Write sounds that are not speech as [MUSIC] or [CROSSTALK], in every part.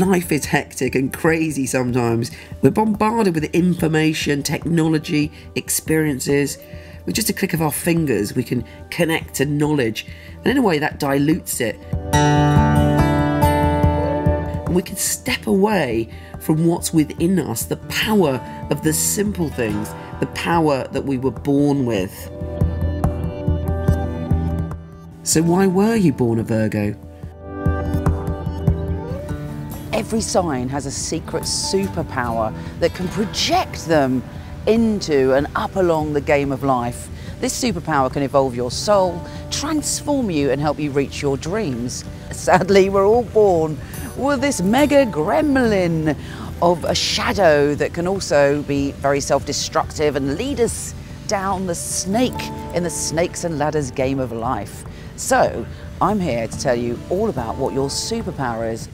Life is hectic and crazy sometimes. We're bombarded with information, technology, experiences. With just a click of our fingers, we can connect to knowledge, and in a way, that dilutes it. And we can step away from what's within us the power of the simple things, the power that we were born with. So, why were you born a Virgo? Every sign has a secret superpower that can project them into and up along the game of life. This superpower can evolve your soul, transform you, and help you reach your dreams. [LAUGHS] Sadly, we're all born with this mega gremlin of a shadow that can also be very self destructive and lead us down the snake in the snakes and ladders game of life. So, I'm here to tell you all about what your superpower is.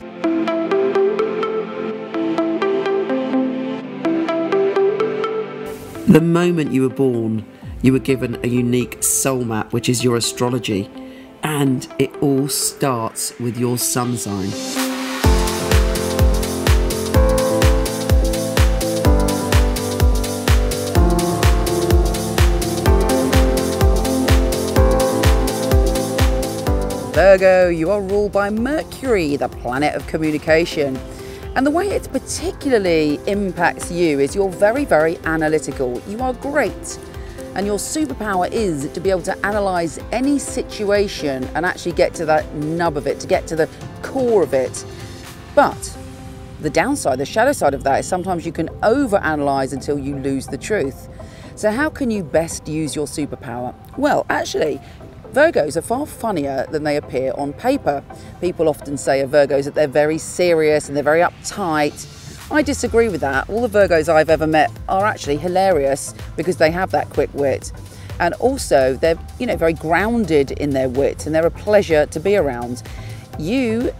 The moment you were born, you were given a unique soul map, which is your astrology, and it all starts with your sun sign. Virgo, you are ruled by Mercury, the planet of communication. And the way it particularly impacts you is you're very, very analytical. You are great. And your superpower is to be able to analyze any situation and actually get to that nub of it, to get to the core of it. But the downside, the shadow side of that is sometimes you can overanalyze until you lose the truth. So, how can you best use your superpower? Well, actually, Virgos are far funnier than they appear on paper. People often say of Virgos that they're very serious and they're very uptight. I disagree with that. All the Virgos I've ever met are actually hilarious because they have that quick wit. And also, they're you know very grounded in their wit and they're a pleasure to be around. You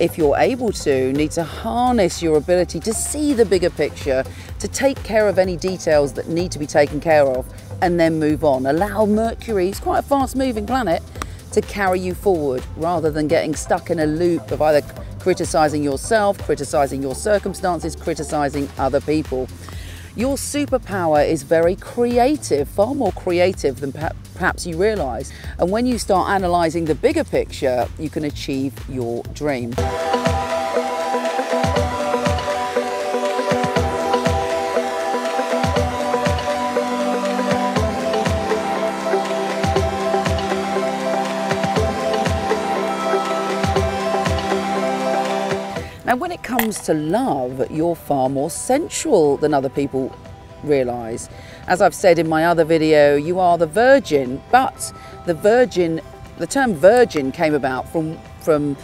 if you're able to, need to harness your ability to see the bigger picture, to take care of any details that need to be taken care of, and then move on. Allow Mercury, it's quite a fast moving planet, to carry you forward rather than getting stuck in a loop of either criticizing yourself, criticizing your circumstances, criticizing other people. Your superpower is very creative, far more creative than perhaps you realize. And when you start analyzing the bigger picture, you can achieve your dream. Now, when it comes to love, you're far more sensual than other people realise. As I've said in my other video, you are the virgin, but the virgin, the term virgin came about from, from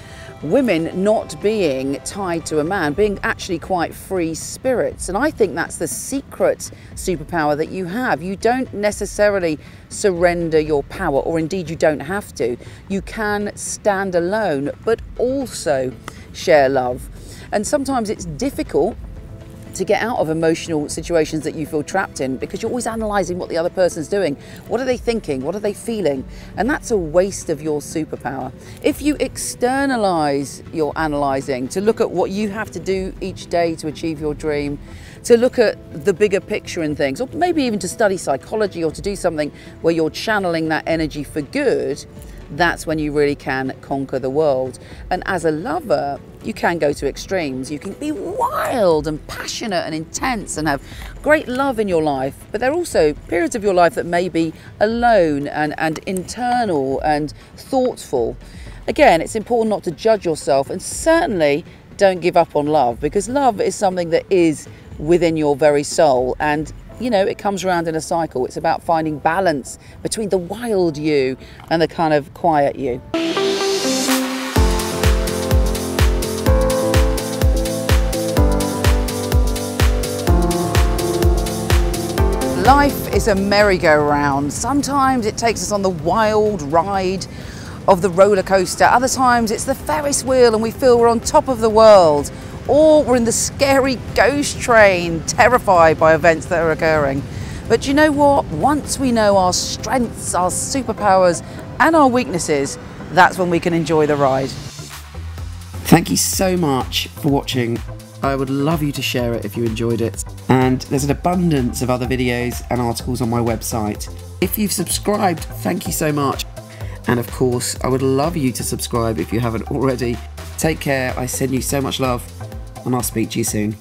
women not being tied to a man, being actually quite free spirits. And I think that's the secret superpower that you have. You don't necessarily surrender your power, or indeed you don't have to. You can stand alone, but also share love. And sometimes it's difficult to get out of emotional situations that you feel trapped in because you're always analysing what the other person's doing. What are they thinking? What are they feeling? And that's a waste of your superpower. If you externalise your analysing to look at what you have to do each day to achieve your dream, to look at the bigger picture in things, or maybe even to study psychology or to do something where you're channeling that energy for good, that's when you really can conquer the world. And as a lover, you can go to extremes. You can be wild and passionate and intense and have great love in your life, but there are also periods of your life that may be alone and, and internal and thoughtful. Again, it's important not to judge yourself and certainly don't give up on love because love is something that is within your very soul and you know, it comes around in a cycle. It's about finding balance between the wild you and the kind of quiet you. Life is a merry-go-round. Sometimes it takes us on the wild ride of the roller coaster. Other times it's the Ferris wheel and we feel we're on top of the world or we're in the scary ghost train, terrified by events that are occurring. But you know what? Once we know our strengths, our superpowers, and our weaknesses, that's when we can enjoy the ride. Thank you so much for watching. I would love you to share it if you enjoyed it. And there's an abundance of other videos and articles on my website. If you've subscribed, thank you so much. And of course, I would love you to subscribe if you haven't already. Take care, I send you so much love, and I'll speak to you soon.